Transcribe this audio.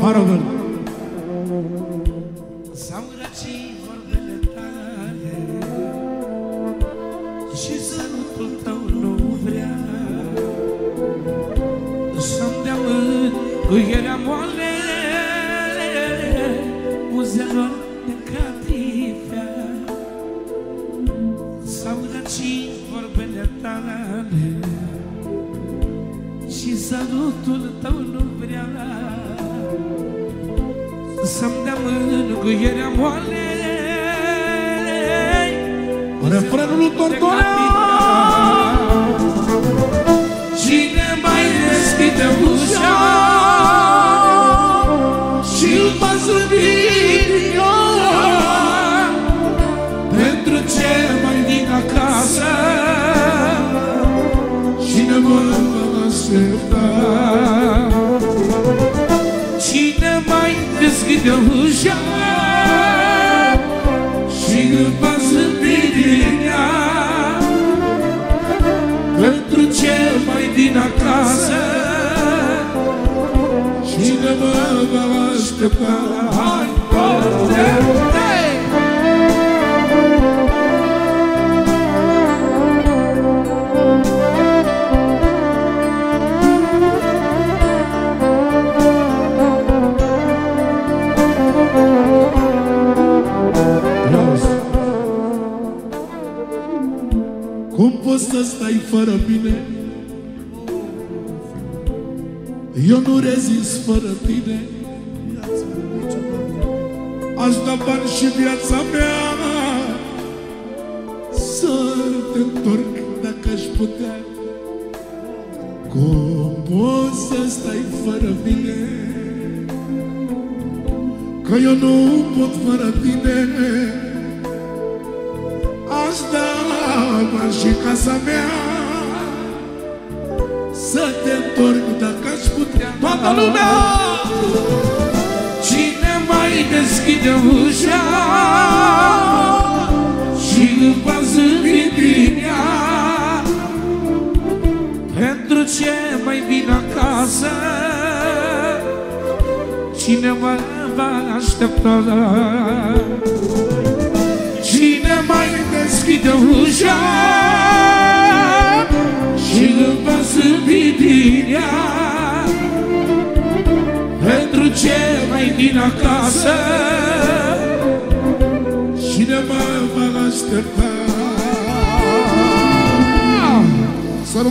Vă rog S-au răcit vorbele tale Și sărutul tău nu Să-mi dea în Muzelor de catifea. S-au răcit vorbele și sărutul tău nu vrea. Să-mi dea mângâierea moale Refrenul lui Tortolea Cine mai deschide ușa. Și-l pasă bine Pentru ce mai din acasă aștepta. Cine mai deschide ușa Și-l pasă bine Pentru ce mai din acasă? Cine mă va aștepta? Hai, toate, poți să stai fără mine? Eu nu rezist fără tine Aș da bani și viața mea Să te întorc dacă aș putea Cum poți să stai fără mine? Că eu nu pot fără tine Aș da bani și casa mea. Să te întorc dacă aș putea. Toată lumea! Cine mai deschide ușa Și îmi pasă bine Pentru ce mai bine acasă? Cine mă va aștepta? Cine mai deschide ușa Și îmi pasă bine pentru ce mai din acasă Cine mă va aștepta